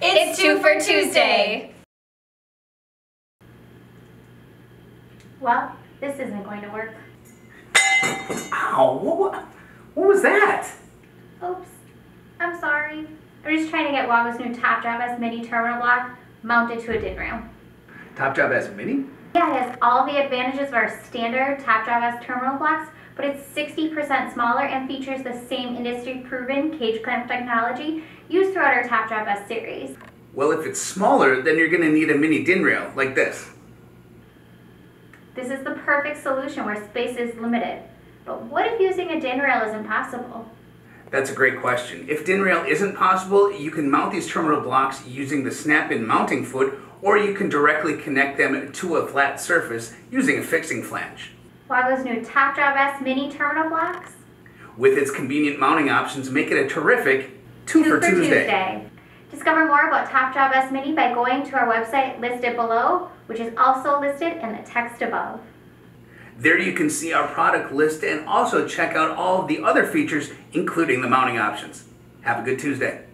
It's two for Tuesday. Well, this isn't going to work. Ow, what, what, what was that? Oops. I'm sorry. I'm just trying to get Wago's new Top Job S mini terminal block mounted to a DIN rail. Top Job S Mini? Yeah, it has all the advantages of our standard Top Job S terminal blocks, but it's 60% smaller and features the same industry-proven cage clamp technology used throughout our Top Job S series. Well, if it's smaller, then you're gonna need a mini DIN rail, like this. This is the perfect solution where space is limited. But what if using a DIN rail is impossible? That's a great question. If DIN rail isn't possible, you can mount these terminal blocks using the snap-in mounting foot, or you can directly connect them to a flat surface using a fixing flange. Wago's new Top Job S mini terminal blocks? With its convenient mounting options, make it a terrific two, for, Tuesday. Discover more about Top Job S Mini by going to our website listed below, which is also listed in the text above. There you can see our product list and also check out all of the other features, including the mounting options. Have a good Tuesday.